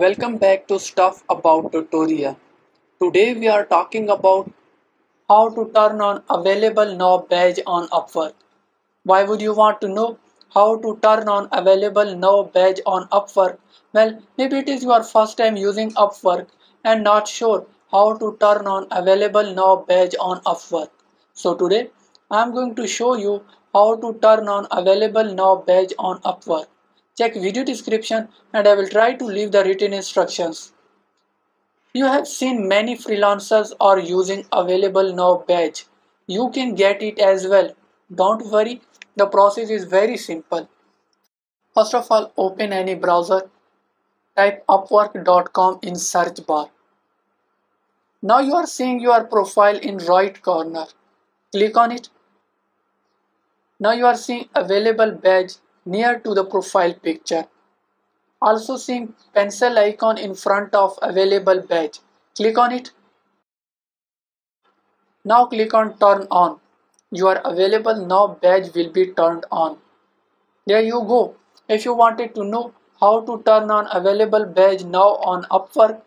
Welcome back to Stuff About Tutorial. Today we are talking about how to turn on available now badge on Upwork. Why would you want to know how to turn on available now badge on Upwork? Well, maybe it is your first time using Upwork and not sure how to turn on available now badge on Upwork. So today I am going to show you how to turn on available now badge on Upwork. Check video description and I will try to leave the written instructions. You have seen many freelancers are using available now badge. You can get it as well. Don't worry, the process is very simple. First of all, open any browser. Type upwork.com in search bar. Now you are seeing your profile in right corner. Click on it. Now you are seeing available badge near to the profile picture. Also seeing pencil icon in front of available badge. Click on it. Now click on turn on. Your available now badge will be turned on. There you go. If you wanted to know how to turn on available badge now on Upwork,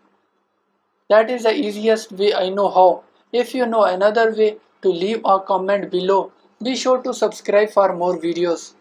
that is the easiest way I know how. If you know another way to leave a comment below, be sure to subscribe for more videos.